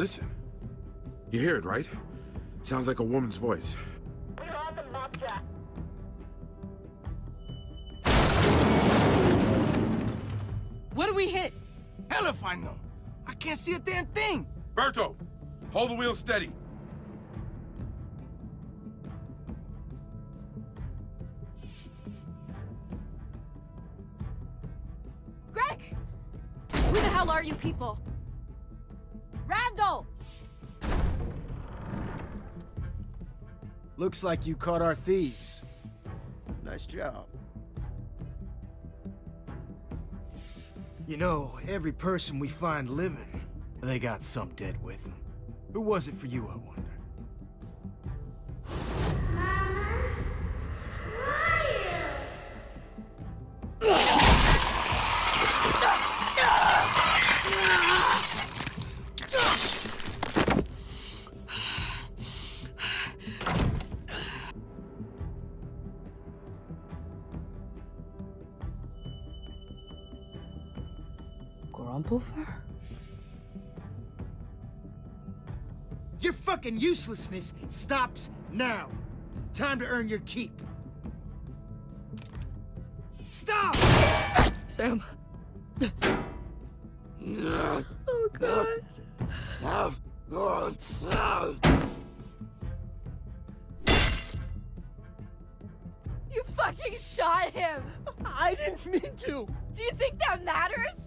Listen. You hear it, right? Sounds like a woman's voice. We're on the mob What do we hit? Hell if I know. I can't see a damn thing. Berto, hold the wheel steady. Greg! Who the hell are you people? Looks like you caught our thieves. Nice job. You know, every person we find living, they got some dead with them. Who was it for you, I wonder? Grumplefer? Your fucking uselessness stops now. Time to earn your keep. Stop! Sam. oh God. Have god. You fucking shot him! I didn't mean to. Do you think that matters?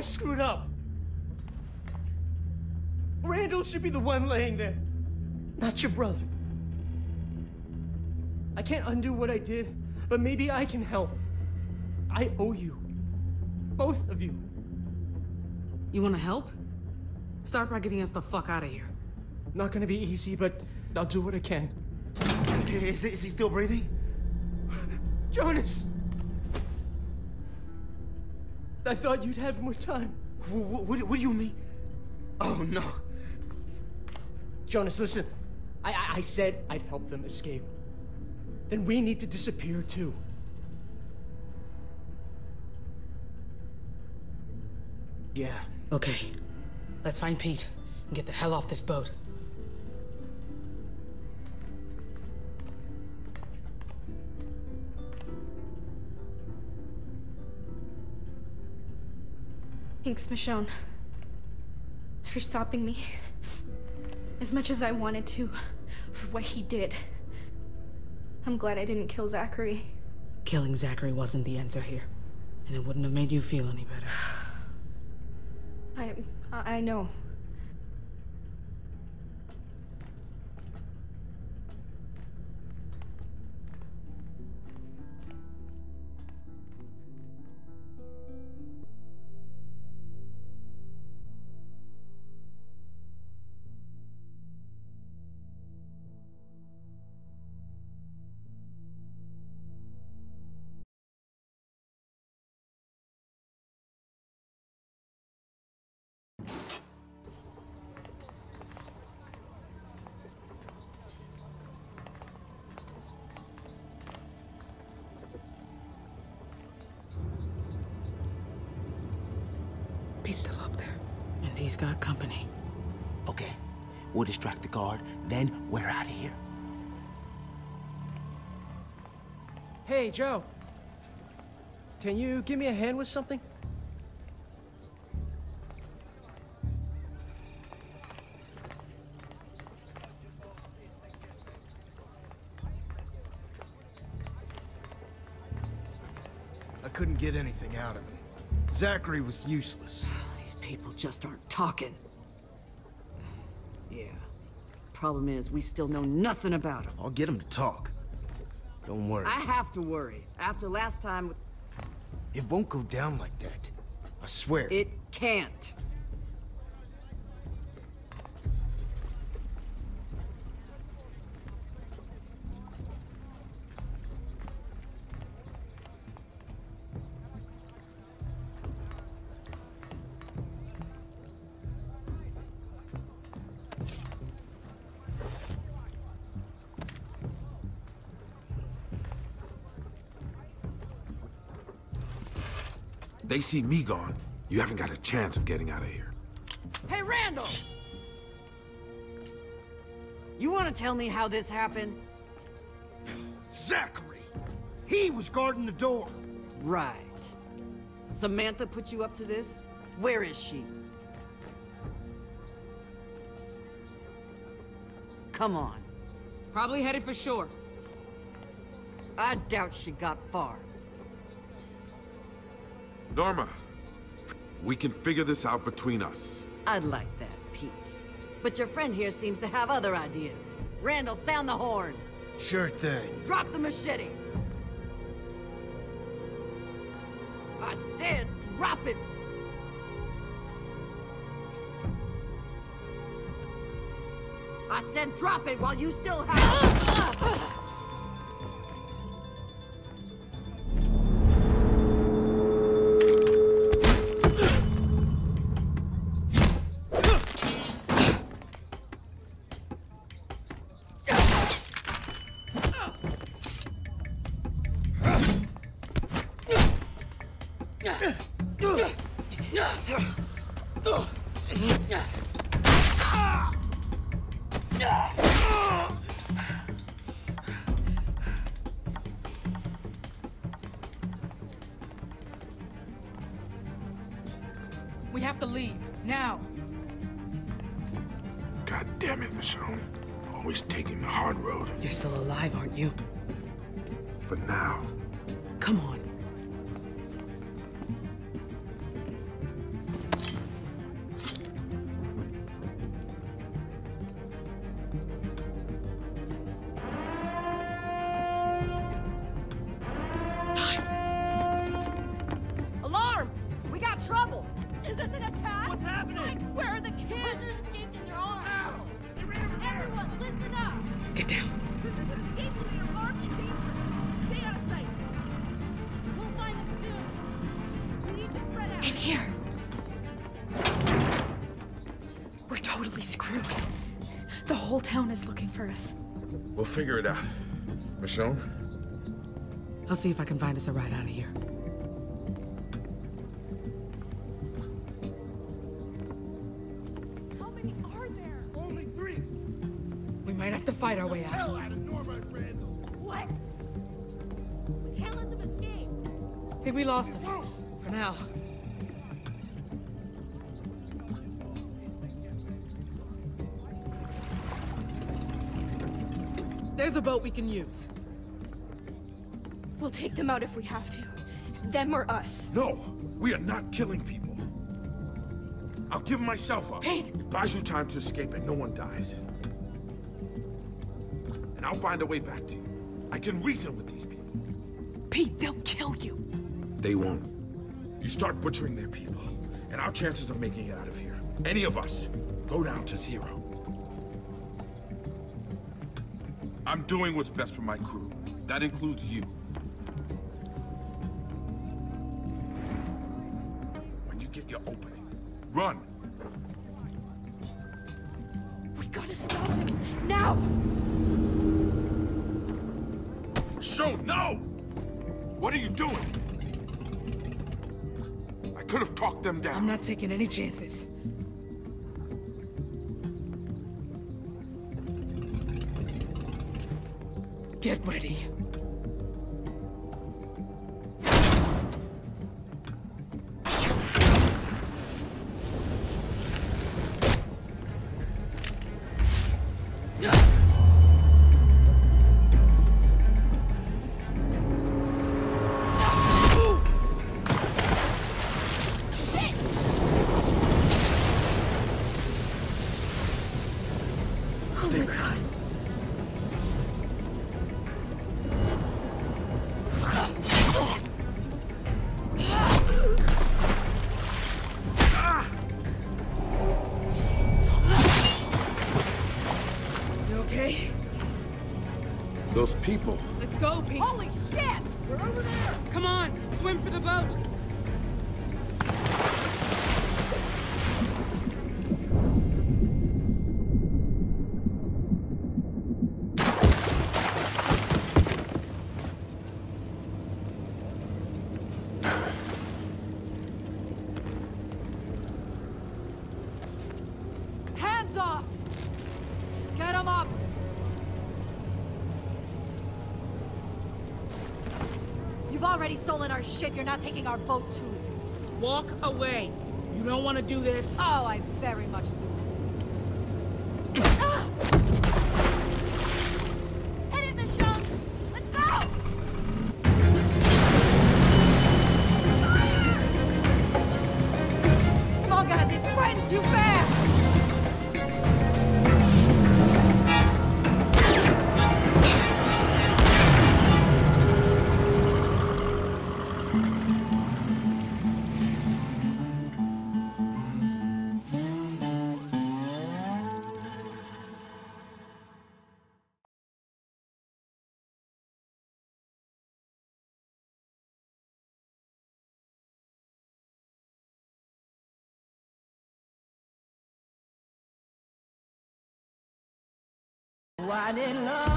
I, I, I screwed up. Randall should be the one laying there, not your brother. I can't undo what I did, but maybe I can help. I owe you. Both of you. You wanna help? Start by getting us the fuck out of here. Not gonna be easy, but I'll do what I can. Is, is he still breathing? Jonas! I thought you'd have more time. What, what, what do you mean? Oh, no. Jonas, listen. I, I, I said I'd help them escape. Then we need to disappear too. Yeah. Okay. Let's find Pete and get the hell off this boat. Thanks, Michonne. For stopping me. As much as I wanted to, for what he did. I'm glad I didn't kill Zachary. Killing Zachary wasn't the answer here. And it wouldn't have made you feel any better. I I know. Pete's still up there. And he's got company. Okay, we'll distract the guard, then we're out of here. Hey, Joe. Can you give me a hand with something? I couldn't get anything out of him. Zachary was useless. These people just aren't talking. Yeah. Problem is, we still know nothing about him. I'll get him to talk. Don't worry. I have to worry. After last time... It won't go down like that. I swear. It can't. They see me gone. You haven't got a chance of getting out of here. Hey, Randall! You want to tell me how this happened? Zachary! He was guarding the door. Right. Samantha put you up to this? Where is she? Come on. Probably headed for shore. I doubt she got far. Norma, we can figure this out between us. I'd like that, Pete. But your friend here seems to have other ideas. Randall, sound the horn. Sure thing. Drop the machete. I said drop it. I said drop it while you still have... We have to leave. Now. God damn it, Michonne. Always taking the hard road. You're still alive, aren't you? For now. Come on. See if I can find us a ride out of here. How many are there? Only three. We might have to fight our way out. out of Norma and Randall. What? We can't let them escape. think we lost him. For now. There's a boat we can use. We'll take them out if we have to. Them or us. No, we are not killing people. I'll give myself up. Pete! It buys you time to escape and no one dies. And I'll find a way back to you. I can reason with these people. Pete, they'll kill you. They won't. You start butchering their people, and our chances of making it out of here, any of us, go down to zero. I'm doing what's best for my crew. That includes you. You not taking any chances. Those people. Let's go, Pete. Holy shit! They're over there! Come on, swim for the boat. Shit. You're not taking our boat too. Walk away. You don't want to do this. Oh, I Why did love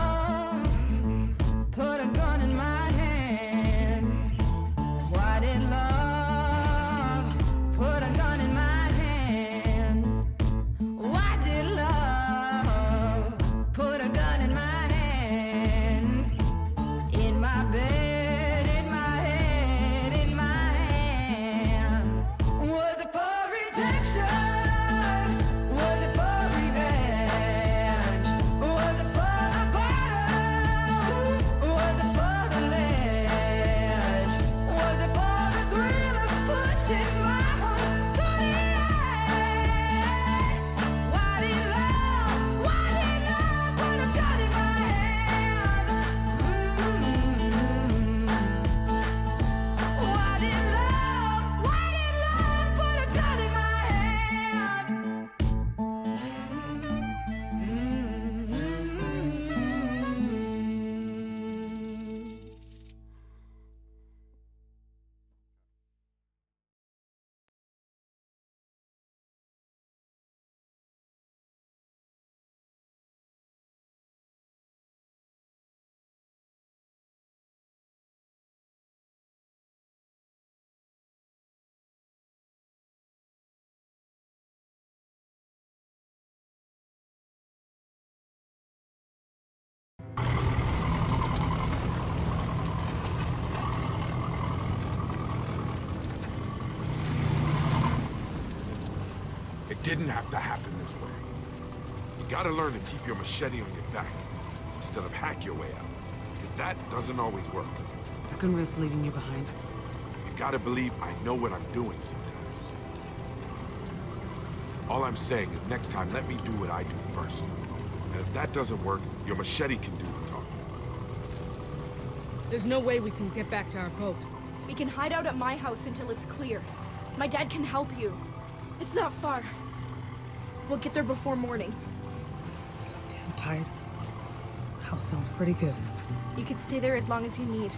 didn't have to happen this way. You gotta learn to keep your machete on your back instead of hack your way out. Because that doesn't always work. I couldn't risk leaving you behind. You gotta believe I know what I'm doing sometimes. All I'm saying is next time, let me do what I do first. And if that doesn't work, your machete can do the talking. There's no way we can get back to our boat. We can hide out at my house until it's clear. My dad can help you. It's not far. We'll get there before morning. So damn tired. House sounds pretty good. You can stay there as long as you need.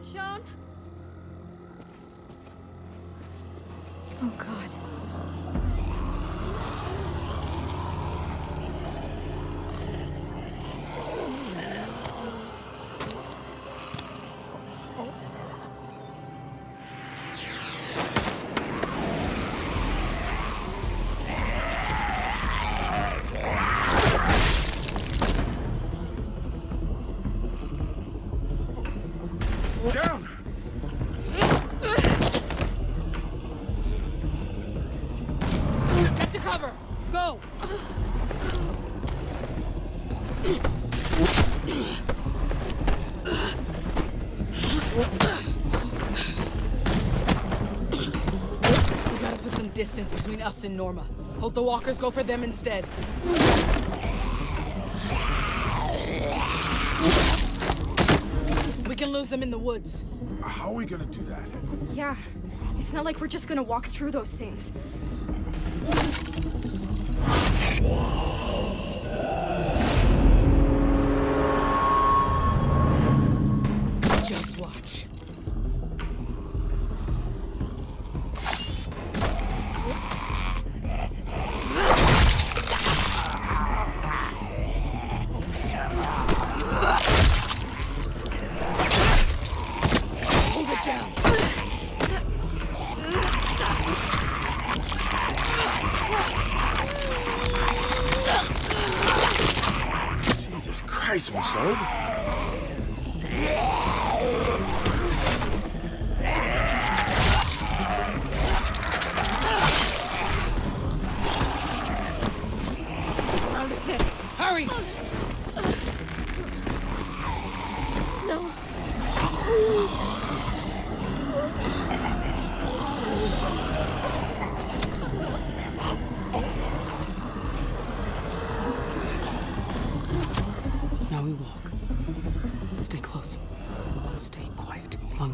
Michonne? Oh god. Distance between us and Norma. Hope the walkers go for them instead. We can lose them in the woods. How are we gonna do that? Yeah, it's not like we're just gonna walk through those things. Just Jesus Christ, Michonne.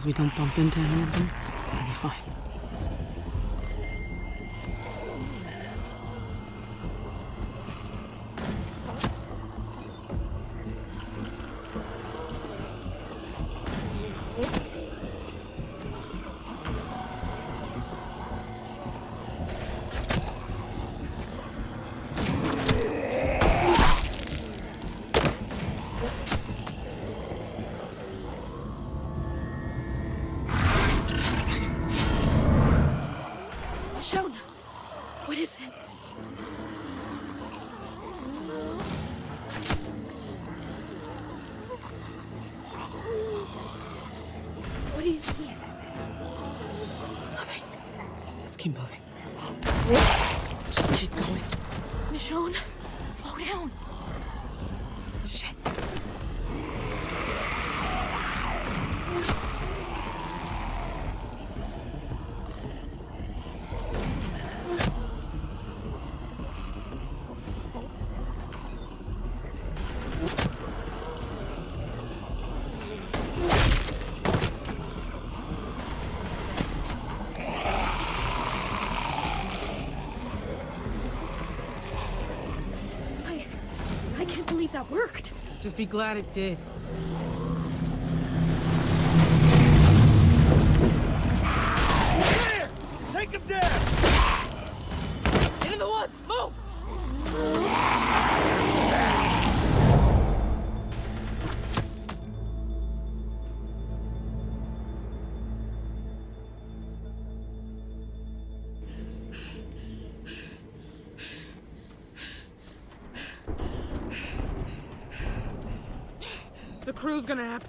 We don't bump into any of them, we'll be fine. That worked. Just be glad it did.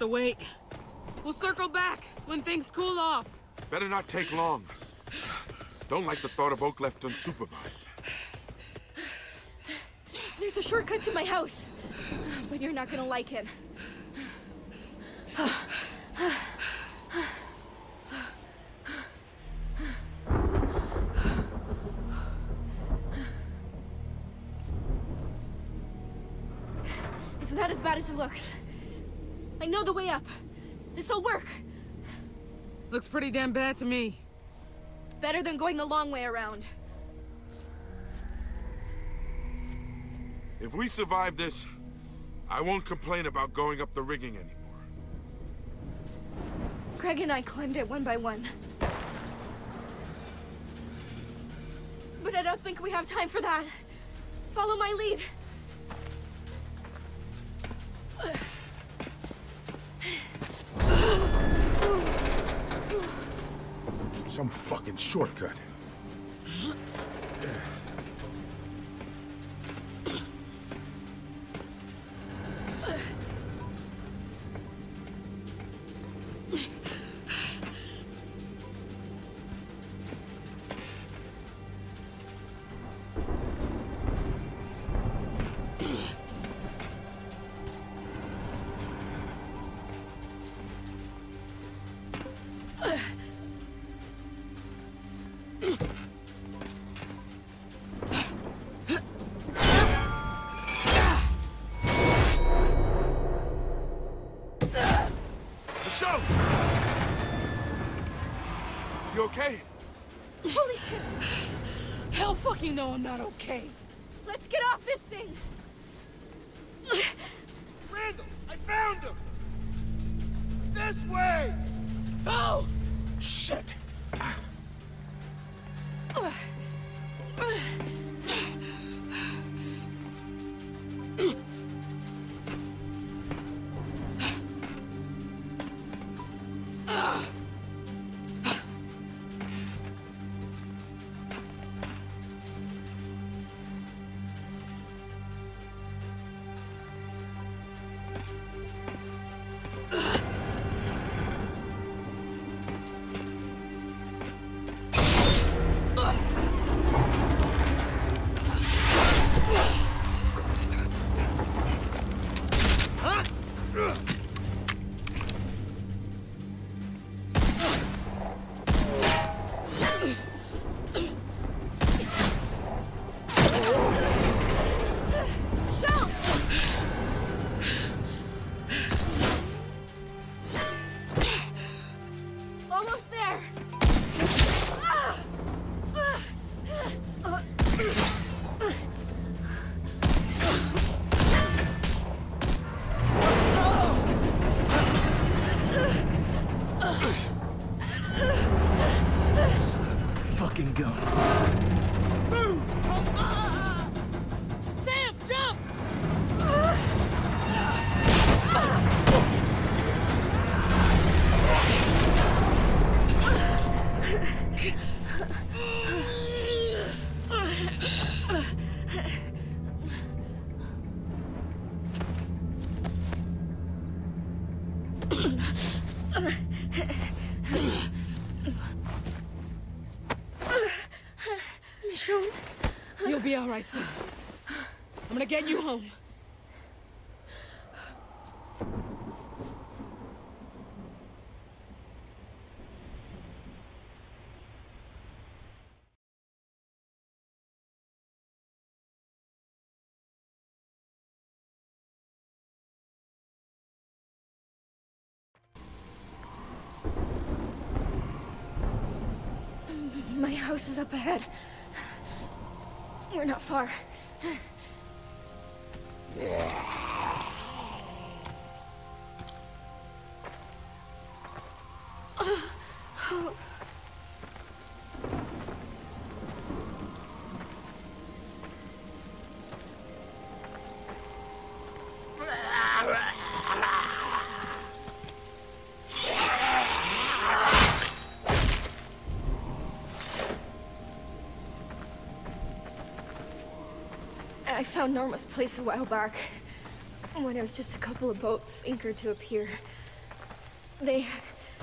Crew's gonna have to wait. We'll circle back when things cool off. Better not take long. Don't like the thought of Oak left unsupervised. There's a shortcut to my house, but you're not gonna like it. It's not as bad as it looks. I know the way up. This'll work. Looks pretty damn bad to me. Better than going the long way around. If we survive this, I won't complain about going up the rigging anymore. Craig and I climbed it one by one. But I don't think we have time for that. Follow my lead. Some fucking shortcut. You okay? Holy shit! Hell fucking no, I'm not okay. Let's get off this thing! Randall, I found him! This way! Oh! Shit! Right, uh, Sam. I'm gonna get you home. My house is up ahead. We're not far. Found Norma's place a while back, when it was just a couple of boats anchored to a pier. They,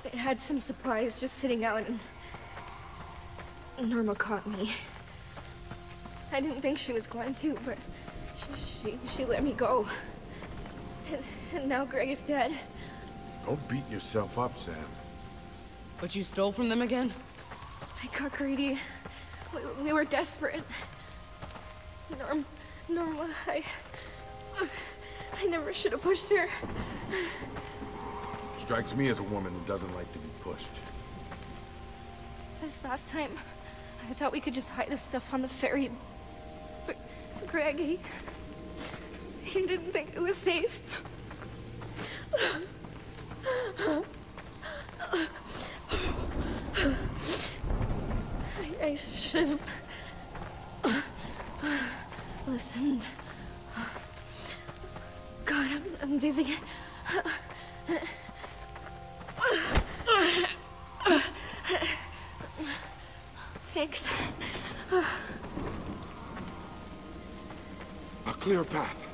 they had some supplies just sitting out, and Norma caught me. I didn't think she was going to, but she, she, she let me go. And, and now Greg is dead. Don't beat yourself up, Sam. But you stole from them again? I got greedy. We, we were desperate. Norm, Norma, I, I never should have pushed her. Strikes me as a woman who doesn't like to be pushed. This last time, I thought we could just hide this stuff on the ferry. But Greg, he, he didn't think it was safe. I, I should have listened. God, I'm, I'm dizzy. Thanks. A clear path.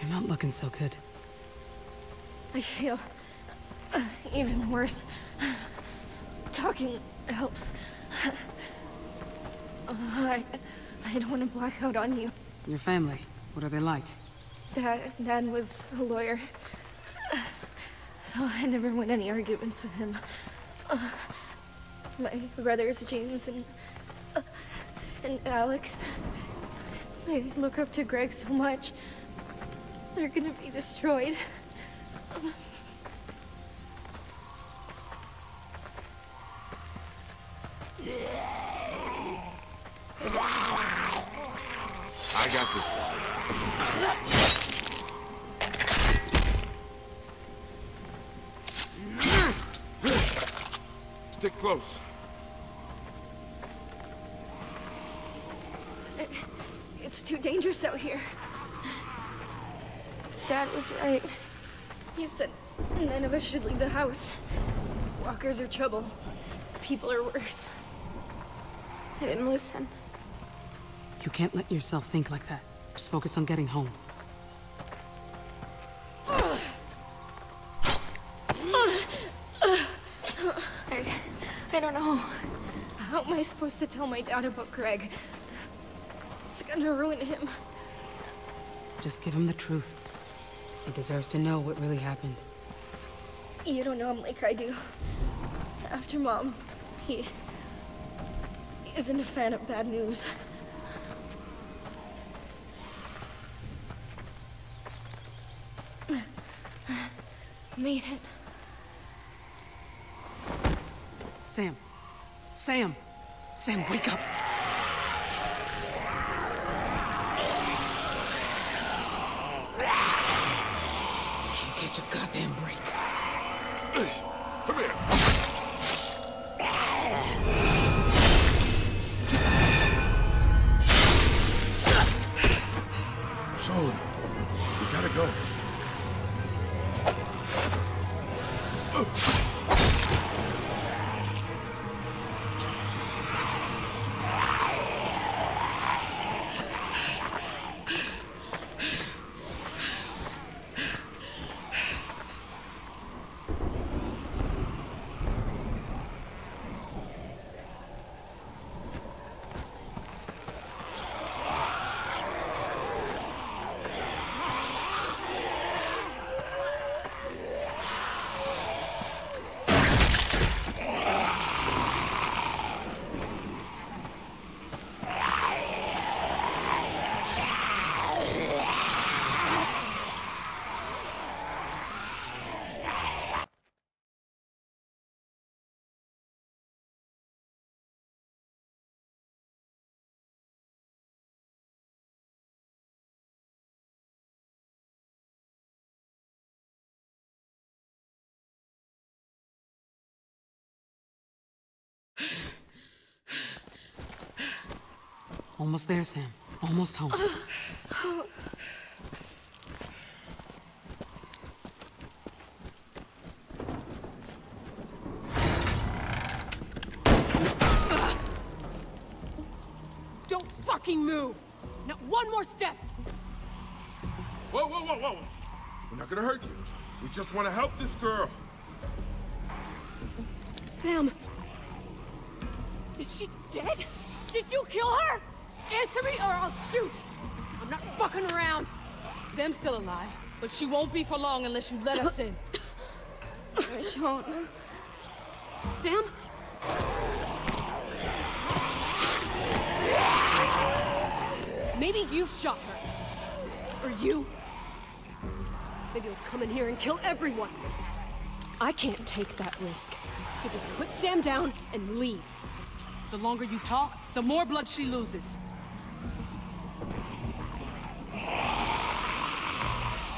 You're not looking so good. I feel uh, even worse. Talking helps. Uh, I, I don't want to black out on you. Your family, what are they like? Dad, Dad was a lawyer, so I never win any arguments with him. Uh, my brothers, James and uh, and Alex, they look up to Greg so much. They're gonna be destroyed. Are trouble. People are worse. I didn't listen. You can't let yourself think like that. Just focus on getting home. I, I don't know. How am I supposed to tell my dad about Greg? It's gonna ruin him. Just give him the truth. He deserves to know what really happened. You don't know him like I do. After Mom, he isn't a fan of bad news. Made it. Sam. Sam. Sam, wake up. Can't catch a goddamn break. Almost there, Sam. Almost home. Don't fucking move! Not one more step! Whoa, whoa, whoa, whoa! We're not gonna hurt you. We just want to help this girl. Sam! Is she dead? Did you kill her? Answer me or I'll shoot! I'm not fucking around! Sam's still alive, but she won't be for long unless you let us in. Michonne. Sam? Maybe you shot her. Or you. Maybe you'll come in here and kill everyone. I can't take that risk. So just put Sam down and leave. The longer you talk, the more blood she loses.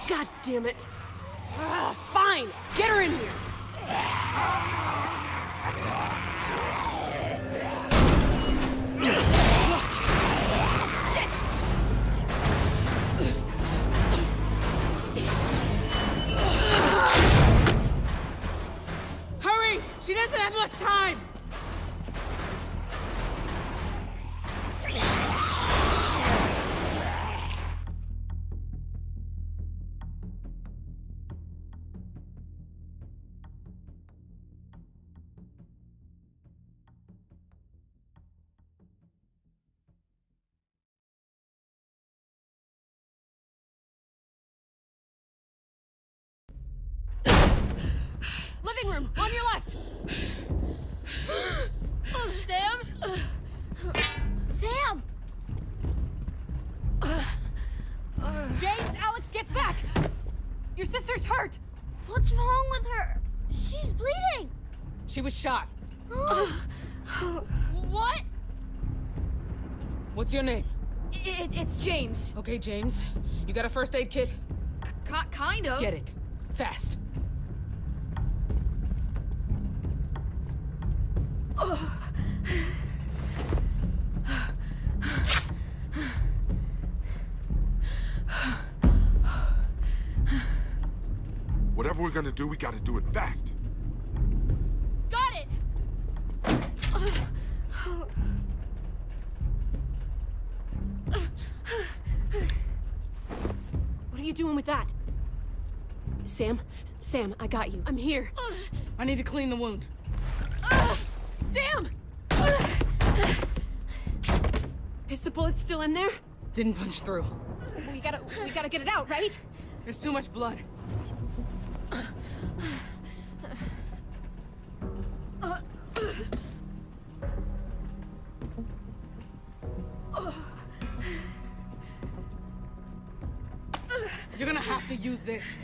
God damn it. Ah, fine, get her in here. Hurry! She doesn't have much time! Shot. what? What's your name? It, it's James. Okay, James. You got a first aid kit? K- kind of. Get it. Fast. Whatever we're gonna do, we gotta do it fast. Doing with that? Sam? Sam, I got you. I'm here. I need to clean the wound. Sam! Is the bullet still in there? Didn't punch through. We gotta, we gotta get it out, right? There's too much blood. This.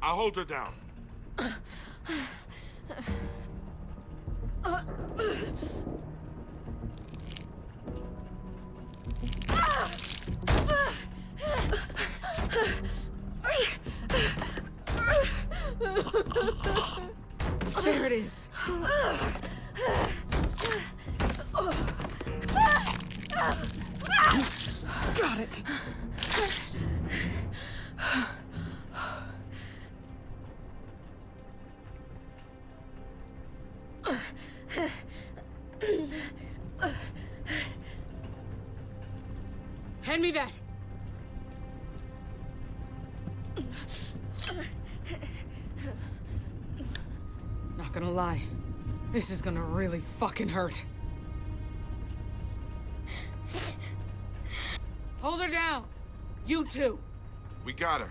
I'll hold her down. There it is. Got it. Hand me that. Not gonna lie. This is gonna really fucking hurt. You too. We got her.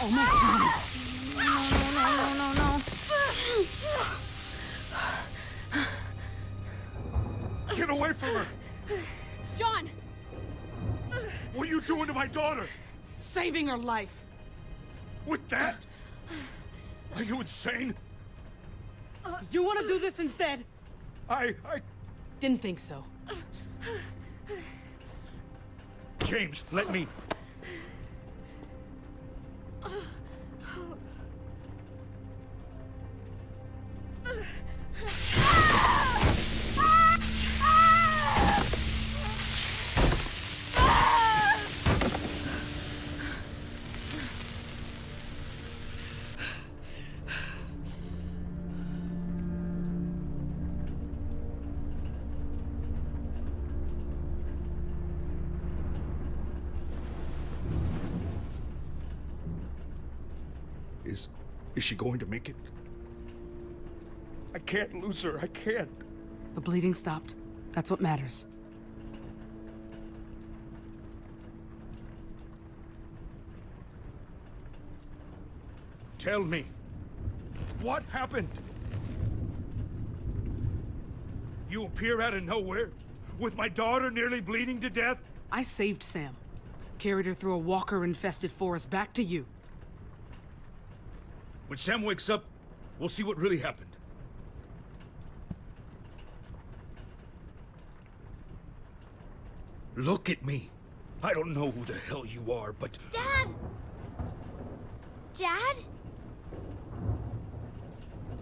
Almost done. No, No, no, no, no. Get away from her! John! What are you doing to my daughter? Saving her life. With that? Are you insane? You want to do this instead? I, I... Didn't think so. James, let me. Is. she going to make it? I can't lose her. I can't. The bleeding stopped. That's what matters. Tell me. What happened? You appear out of nowhere, with my daughter nearly bleeding to death? I saved Sam. Carried her through a walker-infested forest back to you. When Sam wakes up, we'll see what really happened. Look at me. I don't know who the hell you are, but Dad! Dad?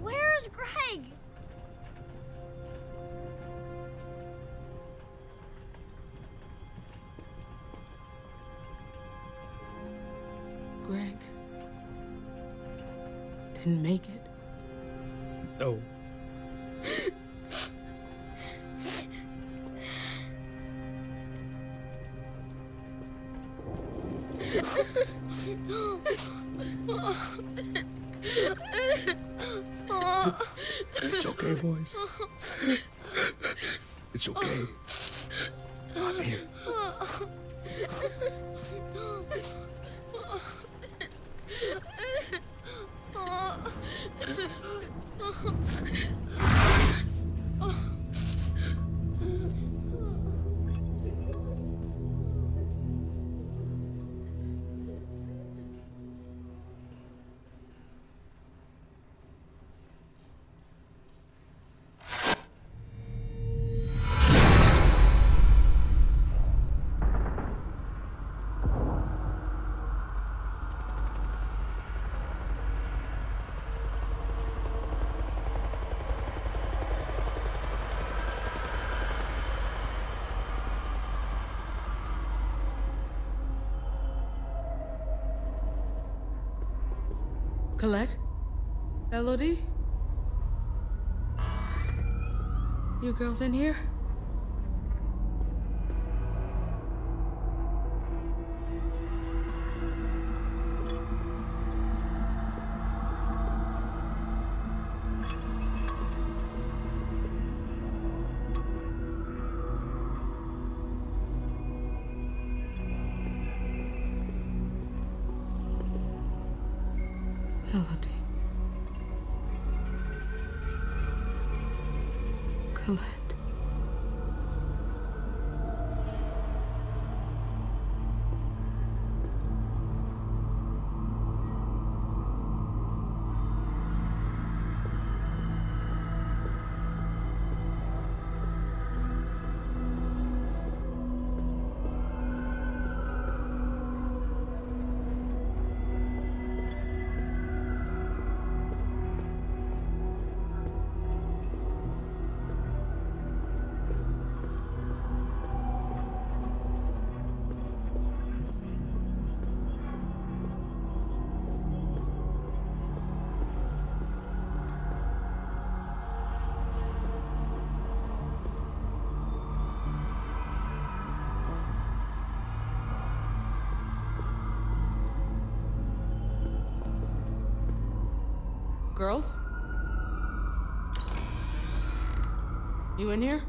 Where's Greg? Greg. Didn't make it. no. It's okay, boys. It's okay. I'm here. 啊 哈 Colette? Elodie? You girls in here? Elodie. Colette. Girls? You in here?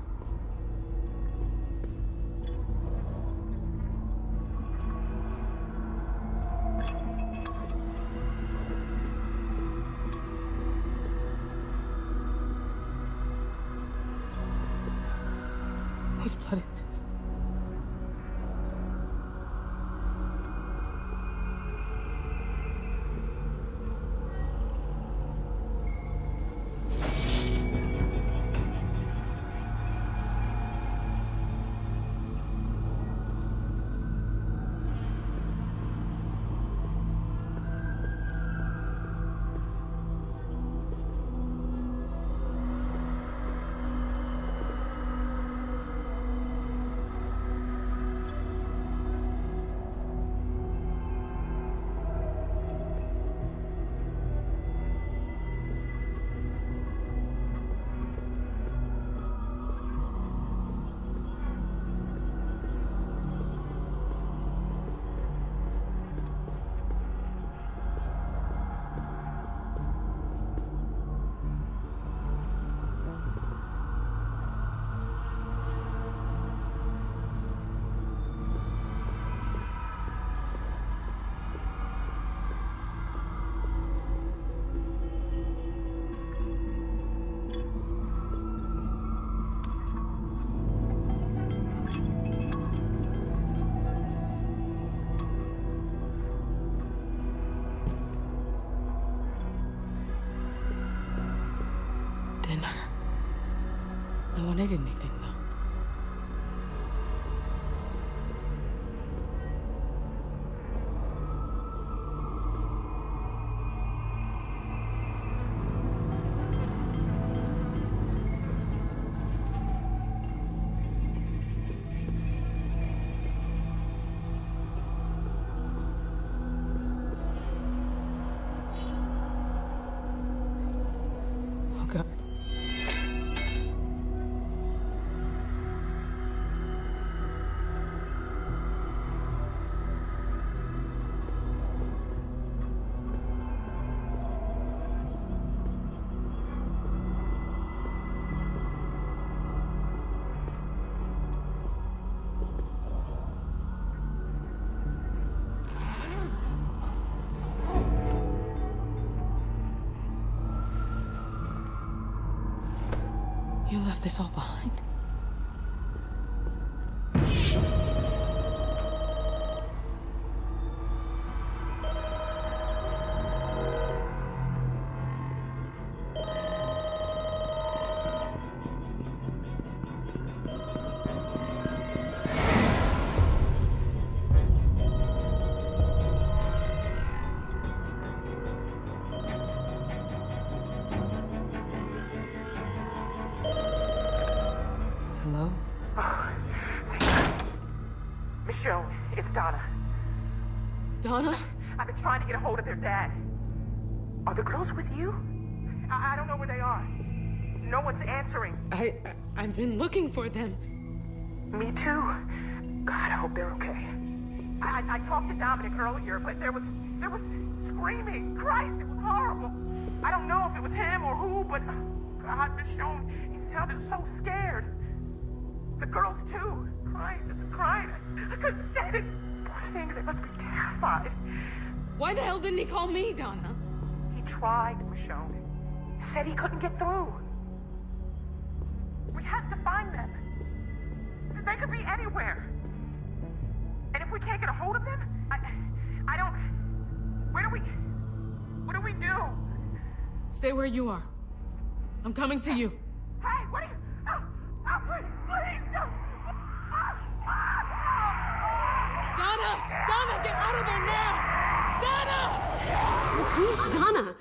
No one left this all behind? Michonne, it's Donna. Donna? I've been trying to get a hold of their dad. Are the girls with you? I, I don't know where they are. No one's answering. I, I I've been looking for them. Me too. God, I hope they're okay. I, I, I talked to Dominic earlier, but there was there was screaming. Christ, it was horrible. I don't know if it was him or who, but God, Michonne, he sounded so scared. The girls too, crying, just crying. I couldn't stand it. Poor things, they must be terrified. Why the hell didn't he call me, Donna? He tried, Michonne. Said he couldn't get through. We have to find them. They could be anywhere. And if we can't get a hold of them, I, I don't. Where do we? What do we do? Stay where you are. I'm coming to you. Hey, what are you? Oh, oh, please, please, no. Donna! Donna, get out of there now! Donna! Who's Donna?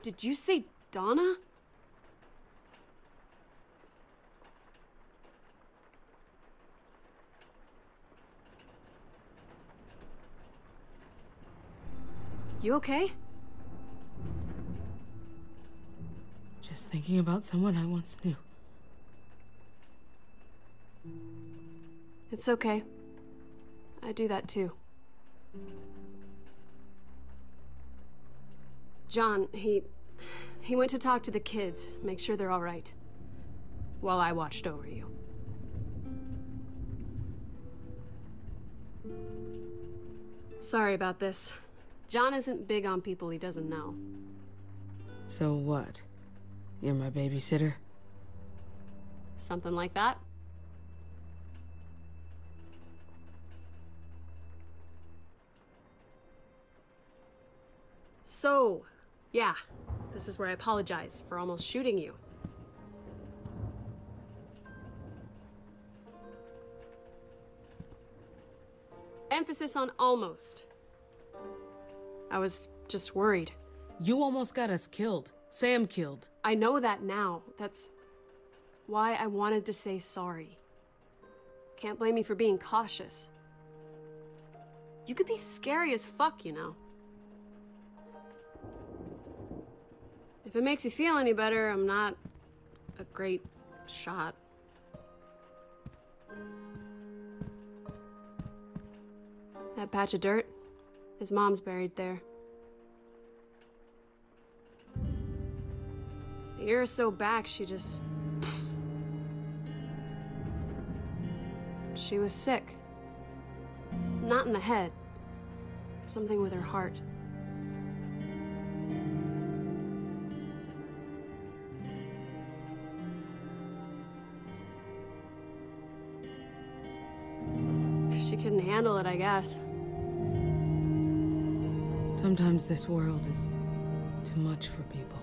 Did you say Donna? You okay? Just thinking about someone I once knew. It's okay. I do that too. John, he he went to talk to the kids, make sure they're all right. While I watched over you. Sorry about this. John isn't big on people he doesn't know. So what? You're my babysitter? Something like that. So, yeah, this is where I apologize for almost shooting you. Emphasis on almost. I was just worried. You almost got us killed. Sam killed. I know that now. That's why I wanted to say sorry. Can't blame me for being cautious. You could be scary as fuck, you know. If it makes you feel any better, I'm not a great shot. That patch of dirt, his mom's buried there. A year or so back, she just. She was sick. Not in the head, something with her heart. She couldn't handle it, I guess. Sometimes this world is too much for people.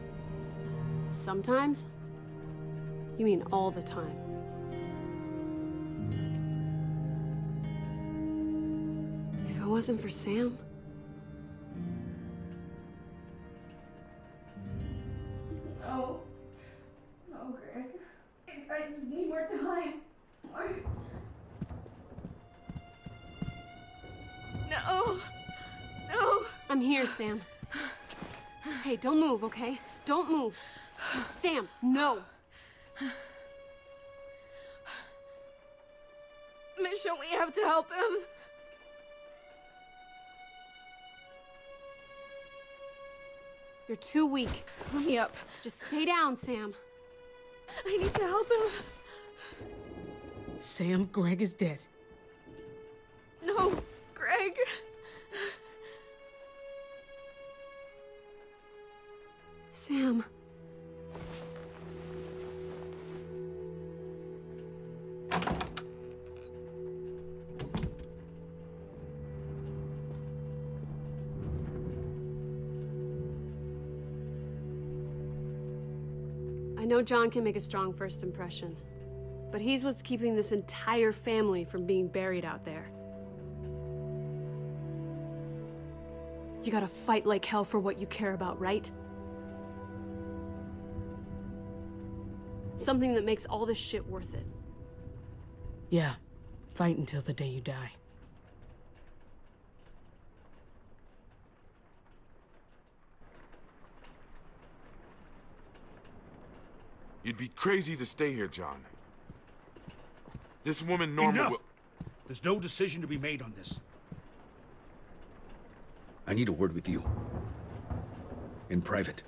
Sometimes? You mean all the time? If it wasn't for Sam? Sam. Hey, don't move, okay? Don't move. Sam, no. Michonne, we have to help him. You're too weak. Let me up. Just stay down, Sam. I need to help him. Sam, Greg is dead. John can make a strong first impression, but he's what's keeping this entire family from being buried out there. You gotta fight like hell for what you care about, right? Something that makes all this shit worth it. Yeah, fight until the day you die. You'd be crazy to stay here, John. This woman, Norma, Enough! will... There's no decision to be made on this. I need a word with you. In private.